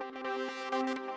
Música